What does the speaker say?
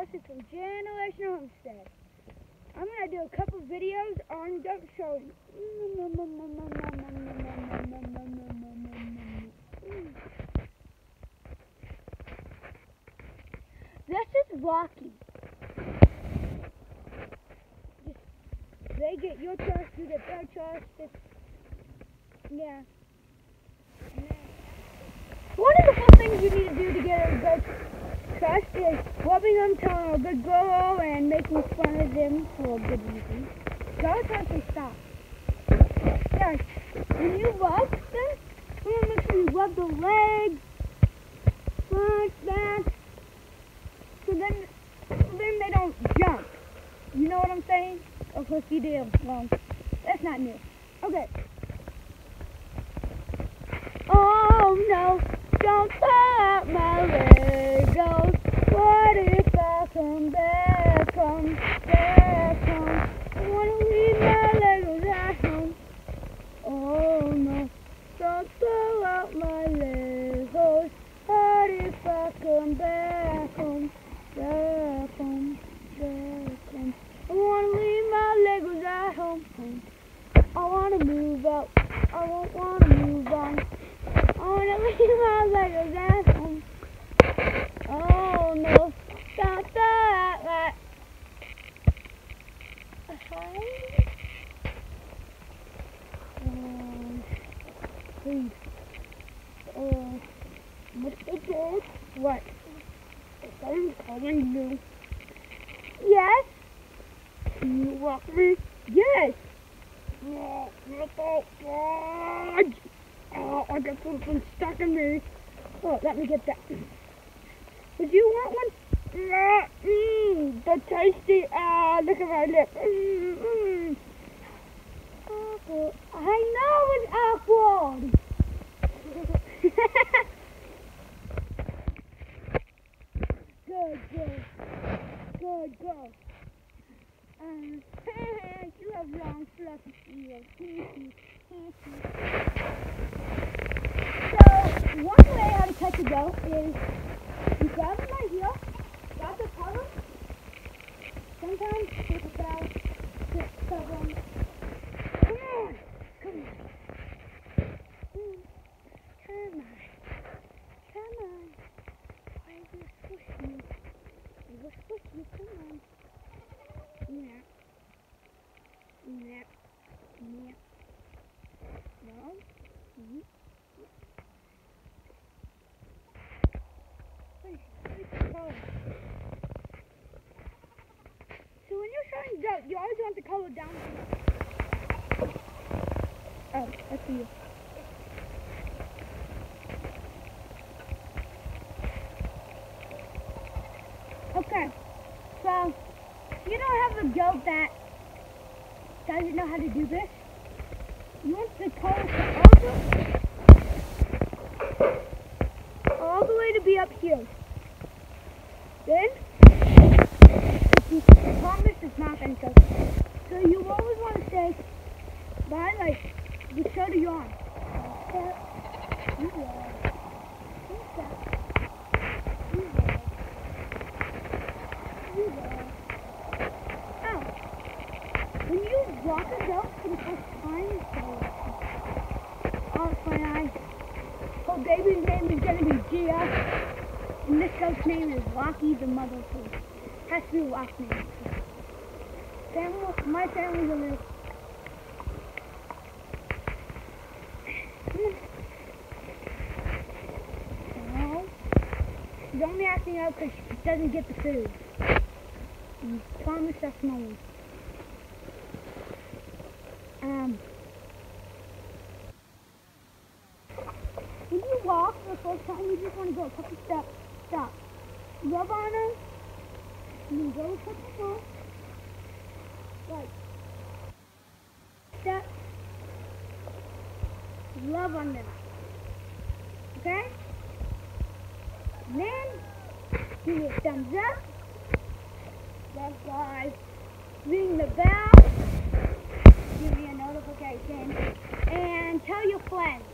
Justin from Generation Homestead. I'm gonna do a couple videos on goat show. This is Rocky. They get your trust, you get their trust. It's, yeah. One of the first things you need to do to get a good trust is rubbing them, them a good girl, and making fun of them for a good reason. Gotta try to stop. Yes, when you rub them, you want to make sure you rub the legs, front, back, so then, then they don't jump. You know what I'm saying? Of course you do. Well, that's not new. Okay. Oh no, don't cut my Legos. What if I come back, come back home? I wanna leave my Legos at home. Oh no, don't throw out my Legos. What if I come back home, back home, back home? I wanna leave my Legos at home. home. I wanna move out. I won't wanna move on. I wanna leave my Legos at home. Oh no, stop that! Hi. Um, please. Uh, Mr. George, what? I'm calling you. Yes. Can you walk me? Yes. Oh, oh, God. Oh, I got something stuck in me. Oh, let me get that. Would you want one? Mm, mm, the tasty, ah, uh, look at my lip. Mm, mm. I know it's apple. good, good. Good, good. You have long, fluffy ears. so, one way how to catch a goat is you grab them right here, grab the cover. Sometimes take it out, just cover them. Come on, come on. Come on, come on. Why are you pushing me? You were pushing me, come on. Yeah. Yeah. Yeah. No. Mm-hmm. So goat, you always want the color down. Oh, I see you. Okay, so you don't have a goat that doesn't know how to do this. You want the color to also all the way to be up here. Then, I promise it's not going to So you always want to stay by like the shoulder yarn. When you walk a goat for the first time, oh, FYI, her baby's name is going to be Gia, and this goat's name is Rocky the mother too. Has to be Rocky. Family, my family's a little. No. She's only acting out because she doesn't get the food. You promise that's no. Um, when first time, you just want to go a couple steps, stop. Rub on them, and then go a couple more. Like, step, rub on them. Okay? And then, give me a thumbs up. That's why ring the bell give me a notification, and tell your friends.